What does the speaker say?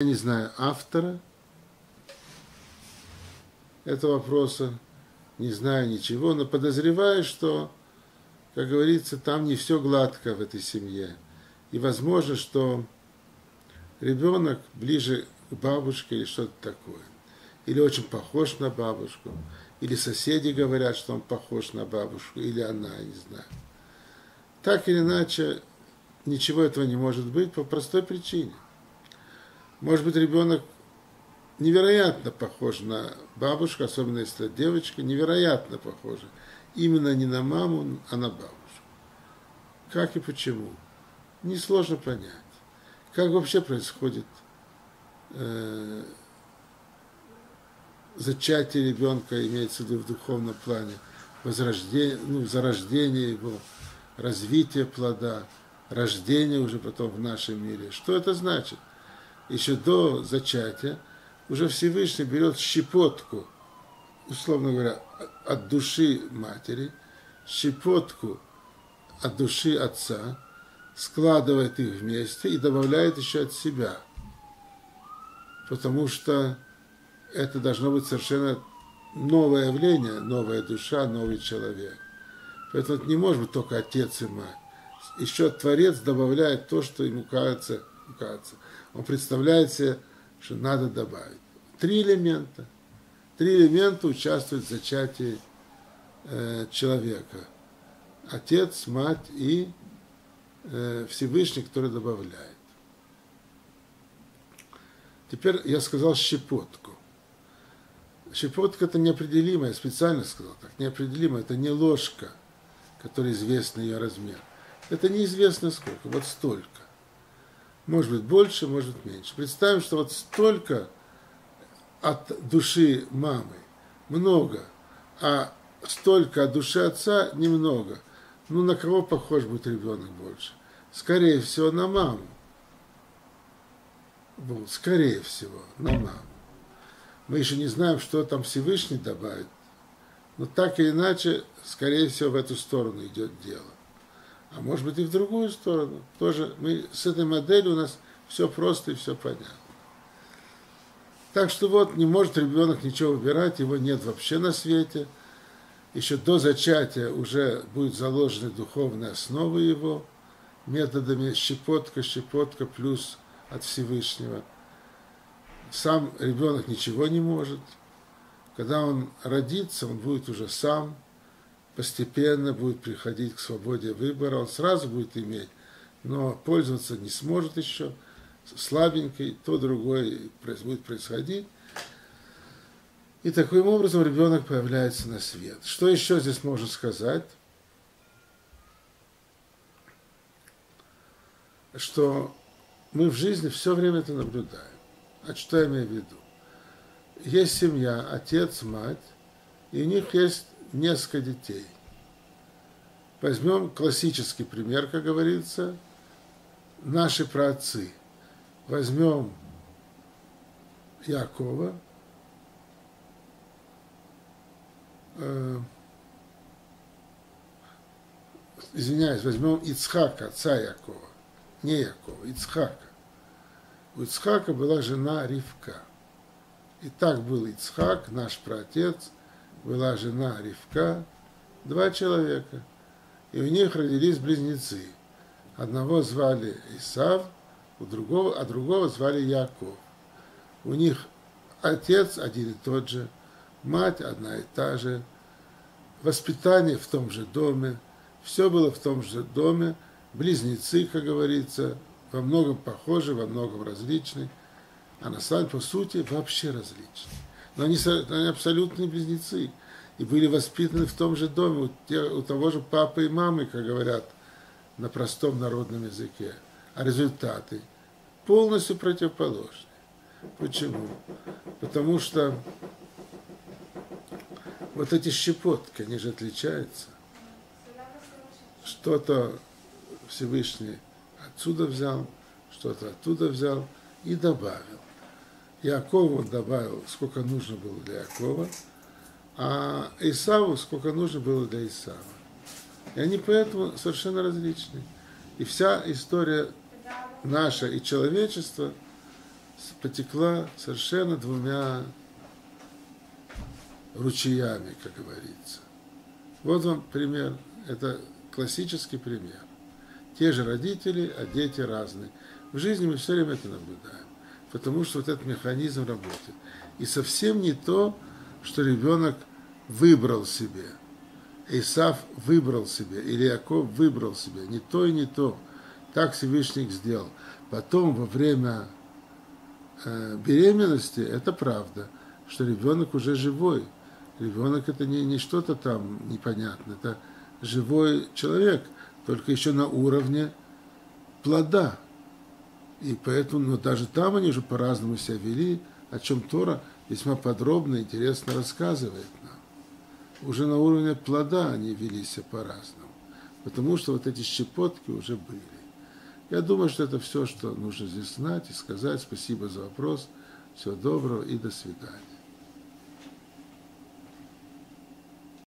Я не знаю автора этого вопроса, не знаю ничего, но подозреваю, что, как говорится, там не все гладко в этой семье. И возможно, что ребенок ближе к бабушке или что-то такое. Или очень похож на бабушку. Или соседи говорят, что он похож на бабушку, или она, не знаю. Так или иначе, ничего этого не может быть по простой причине. Может быть, ребенок невероятно похож на бабушку, особенно если это девочка, невероятно похожа. Именно не на маму, а на бабушку. Как и почему? Несложно понять. Как вообще происходит э, зачатие ребенка, имеется в виду в духовном плане, возрождение, ну, зарождение его, развитие плода, рождение уже потом в нашем мире. Что это значит? Еще до зачатия уже Всевышний берет щепотку, условно говоря, от души матери, щепотку от души отца, складывает их вместе и добавляет еще от себя. Потому что это должно быть совершенно новое явление, новая душа, новый человек. Поэтому это не может быть только отец и мать. Еще Творец добавляет то, что ему кажется, кажется. Он представляет себе, что надо добавить. Три элемента. Три элемента участвуют в зачатии э, человека. Отец, мать и э, Всевышний, который добавляет. Теперь я сказал щепотку. Щепотка это неопределимая, специально сказал так, неопределимая, это не ложка, которая известна ее размер. Это неизвестно сколько, вот столько. Может быть больше, может быть меньше. Представим, что вот столько от души мамы много, а столько от души отца немного. Ну, на кого похож будет ребенок больше? Скорее всего, на маму. Ну, скорее всего, на маму. Мы еще не знаем, что там Всевышний добавит. Но так или иначе, скорее всего, в эту сторону идет дело. А может быть и в другую сторону. Тоже мы с этой моделью у нас все просто и все понятно. Так что вот не может ребенок ничего выбирать, его нет вообще на свете. Еще до зачатия уже будет заложены духовные основы его методами щепотка, щепотка плюс от Всевышнего – сам ребенок ничего не может. Когда он родится, он будет уже сам, постепенно будет приходить к свободе выбора, он сразу будет иметь, но пользоваться не сможет еще, слабенький, то другое будет происходить. И таким образом ребенок появляется на свет. Что еще здесь можно сказать? Что мы в жизни все время это наблюдаем. А что я имею в виду? Есть семья, отец, мать, и у них есть несколько детей. Возьмем классический пример, как говорится, наши праотцы. Возьмем Якова, э, извиняюсь, возьмем Ицхака, отца Якова, не Якова, Ицхака. У Ицхака была жена Ривка. И так был Ицхак, наш праотец, была жена Ривка, два человека. И у них родились близнецы. Одного звали Исав, у другого, а другого звали Яков. У них отец один и тот же, мать одна и та же, воспитание в том же доме, все было в том же доме, близнецы, как говорится, во многом похожи, во многом различны, а на самом по сути вообще различны. Но они, они абсолютные близнецы и были воспитаны в том же доме, у, те, у того же папы и мамы, как говорят на простом народном языке. А результаты полностью противоположны. Почему? Потому что вот эти щепотки, они же отличаются. Что-то Всевышний отсюда взял, что-то оттуда взял и добавил. Якову он добавил, сколько нужно было для Якова, а Исаву сколько нужно было для Исава. И они поэтому совершенно различны. И вся история наша и человечества потекла совершенно двумя ручьями, как говорится. Вот вам пример. Это классический пример. Те же родители, а дети разные. В жизни мы все время это наблюдаем. Потому что вот этот механизм работает. И совсем не то, что ребенок выбрал себе. Исав выбрал себе, или Яков выбрал себе. Не то и не то. Так Всевышний сделал. Потом, во время э, беременности, это правда, что ребенок уже живой. Ребенок это не, не что-то там непонятное, это живой человек, только еще на уровне плода. И поэтому, но даже там они уже по-разному себя вели, о чем Тора весьма подробно и интересно рассказывает нам. Уже на уровне плода они вели себя по-разному, потому что вот эти щепотки уже были. Я думаю, что это все, что нужно здесь знать и сказать. Спасибо за вопрос. Всего доброго и до свидания.